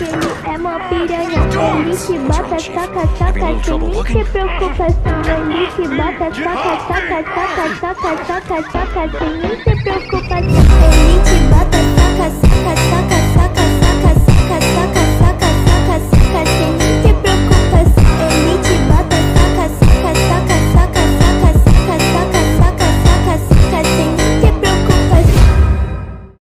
que ele é mó piranha. Ele te bota, saca, saca, sem nem se preocupação. Ele te bota, saca, saca, saca, saca, saca, saca, sem nem se preocupação.